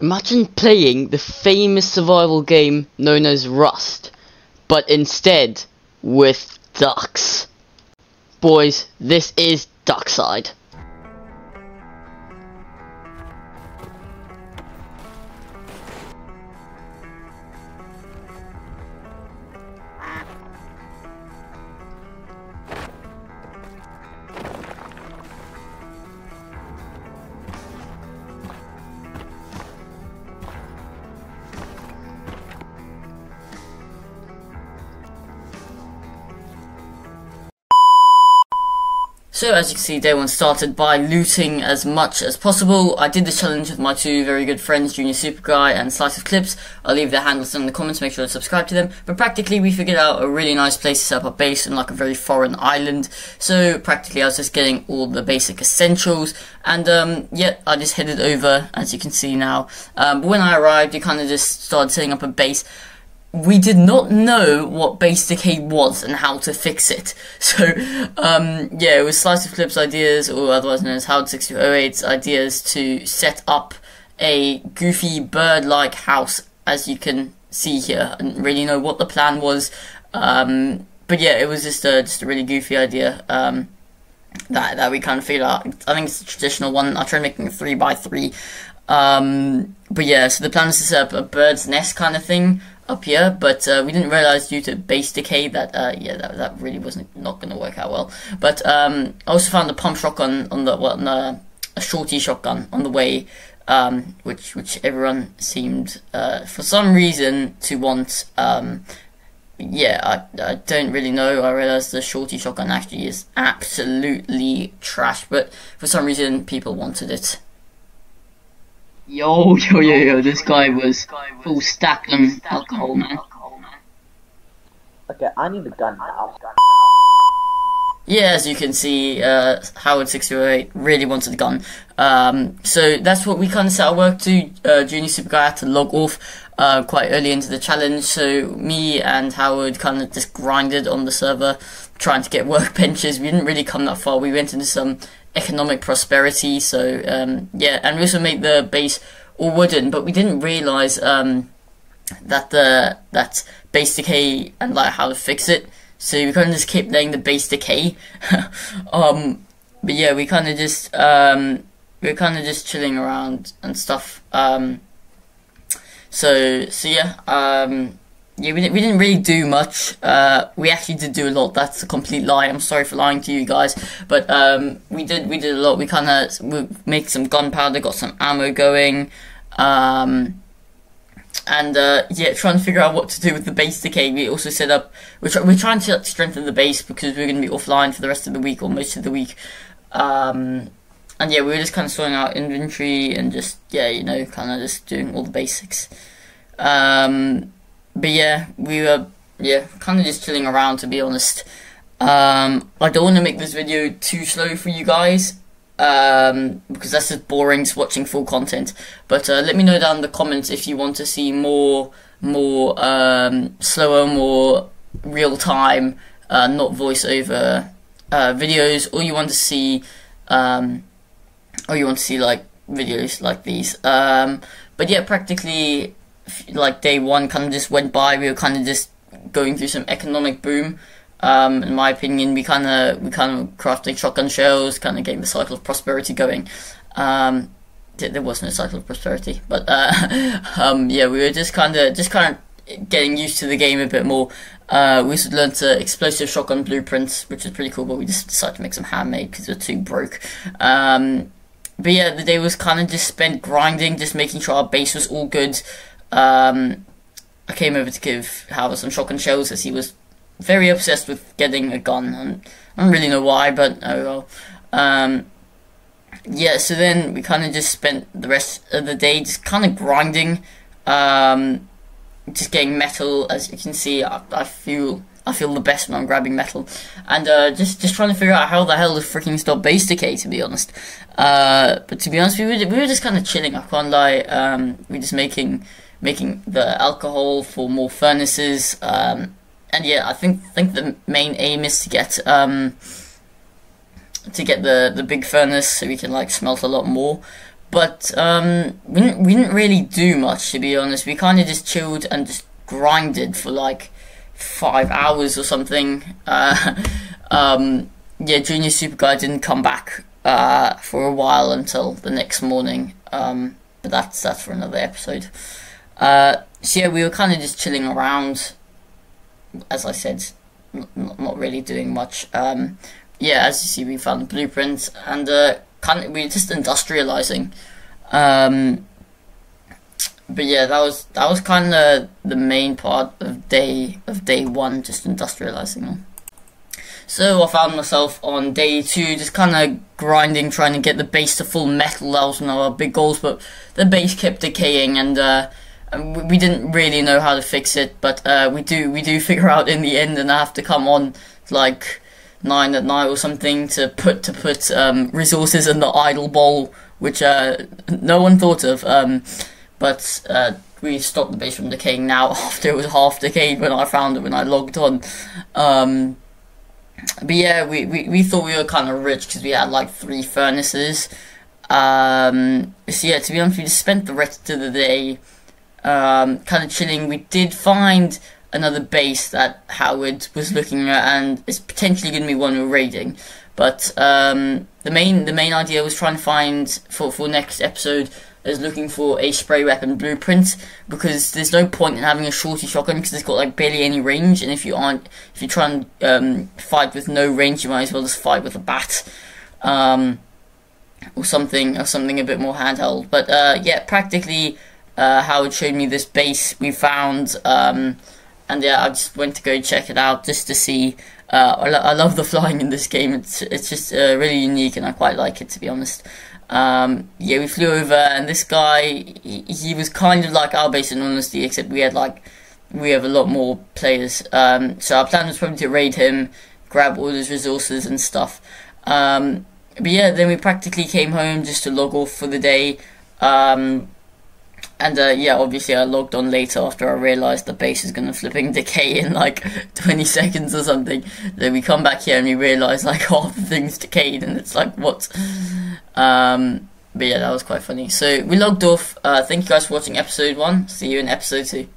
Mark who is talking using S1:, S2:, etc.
S1: Imagine playing the famous survival game known as Rust, but instead with ducks. Boys, this is Duckside. So as you can see, day one started by looting as much as possible. I did the challenge with my two very good friends, Junior Super Guy and Slice of Clips. I'll leave their handles in the comments, make sure to subscribe to them. But practically we figured out a really nice place to set up a base in like a very foreign island. So practically I was just getting all the basic essentials. And um, yeah, I just headed over, as you can see now. Um, but when I arrived, you kind of just started setting up a base we did not know what base decay was and how to fix it. So, um, yeah, it was Slice of Clips ideas, or otherwise known as Howard6208's ideas to set up a goofy bird-like house, as you can see here. I didn't really know what the plan was, um, but yeah, it was just a, just a really goofy idea. Um, that, that we kind of figured out. I think it's a traditional one. I tried making a 3 by 3 um, but yeah, so the plan is to set up a bird's nest kind of thing up here, but uh, we didn't realize due to base decay that uh, yeah that, that really wasn't not going to work out well. But um, I also found a pump shotgun on the well, on the, a shorty shotgun on the way, um, which which everyone seemed uh, for some reason to want. Um, yeah, I, I don't really know. I realized the shorty shotgun actually is absolutely trash, but for some reason people wanted it. Yo, yo, yo, yo, this guy was full stack on alcohol, man.
S2: Okay, I need a gun now.
S1: Yeah, as you can see, uh, Howard608 really wanted a gun. Um, so that's what we kind of set our work to. Uh, Junior Super Guy had to log off uh, quite early into the challenge, so me and Howard kind of just grinded on the server, trying to get workbenches. We didn't really come that far. We went into some economic prosperity. So um, yeah, and we also made the base all wooden, but we didn't realize um, that the that base decay and like how to fix it. So we kind of just kept letting the base decay. um, but yeah, we kind of just um, we are kind of just chilling around and stuff. Um, so so yeah. Yeah, we didn't, we didn't really do much. Uh, we actually did do a lot. That's a complete lie. I'm sorry for lying to you guys, but um, we did we did a lot. We kind of we made some gunpowder, got some ammo going, um, and uh, yeah, trying to figure out what to do with the base decay. We also set up. We're, we're trying to strengthen the base because we're going to be offline for the rest of the week or most of the week. Um, and yeah, we were just kind of sorting out inventory and just yeah, you know, kind of just doing all the basics. Um, but yeah, we were yeah kind of just chilling around to be honest. Um, I don't want to make this video too slow for you guys um, because that's just boring to watching full content. But uh, let me know down in the comments if you want to see more more um, slower, more real time, uh, not voiceover uh, videos, or you want to see um, or you want to see like videos like these. Um, but yeah, practically like day one kind of just went by. We were kind of just going through some economic boom. Um, in my opinion, we kind of we kind of crafting shotgun shells, kind of getting the cycle of prosperity going. Um, there was no cycle of prosperity, but uh, um, yeah, we were just kind of just kind of getting used to the game a bit more. Uh, we also learned to explosive shotgun blueprints, which is pretty cool, but we just decided to make some handmade because we are too broke. Um, but yeah, the day was kind of just spent grinding, just making sure our base was all good. Um, I came over to give Howard some shotgun shells as he was very obsessed with getting a gun. And I don't really know why, but oh well. Um, yeah, so then we kind of just spent the rest of the day just kind of grinding, um, just getting metal. As you can see, I, I feel I feel the best when I'm grabbing metal, and uh, just just trying to figure out how the hell to freaking stop base decay. To be honest, uh, but to be honest, we were we were just kind of chilling. I can't lie. Um, we were just making making the alcohol for more furnaces. Um, and yeah, I think think the main aim is to get um, to get the the big furnace so we can like smelt a lot more. but um, we didn't, we didn't really do much to be honest. We kind of just chilled and just grinded for like five hours or something. Uh, um, yeah, Junior Super Guy didn't come back uh, for a while until the next morning. Um, but that's that's for another episode. Uh, so yeah, we were kind of just chilling around. As I said, not, not really doing much. Um, yeah, as you see, we found the blueprints and uh, kind of, we were just industrializing. Um, but yeah, that was that was kind of the main part of day of day one, just industrializing. So I found myself on day two, just kind of grinding, trying to get the base to full metal. That was one of our big goals, but the base kept decaying, and uh, we didn't really know how to fix it. But uh, we do we do figure out in the end, and I have to come on like nine at night or something to put to put um, resources in the idle bowl, which uh, no one thought of. Um, but uh, we stopped the base from decaying now after it was half decayed when I found it when I logged on. Um, but yeah, we, we, we thought we were kind of rich because we had like three furnaces. Um, so yeah, to be honest, we just spent the rest of the day um, kind of chilling. We did find another base that Howard was looking at, and it's potentially going to be one we're raiding. But um, the main the main idea was trying to find for for next episode is looking for a spray weapon blueprint because there's no point in having a shorty shotgun because it's got like barely any range and if you aren't if you try and um, fight with no range you might as well just fight with a bat um, or something or something a bit more handheld but uh, yeah practically uh, Howard showed me this base we found um, and yeah I just went to go check it out just to see uh, I, lo I, love the flying in this game it's it's just uh, really unique and I quite like it to be honest um, yeah, we flew over, and this guy, he, he, was kind of like our base in honesty, except we had like, we have a lot more players. Um, so our plan was probably to raid him, grab all his resources and stuff. Um, but yeah, then we practically came home just to log off for the day. Um, and uh, yeah, obviously I logged on later after I realized the base is gonna flipping decay in like 20 seconds or something. Then we come back here and we realize like half the thing's decayed and it's like what? Um, but yeah, that was quite funny. So we logged off. Uh, thank you guys for watching episode one. See you in episode two.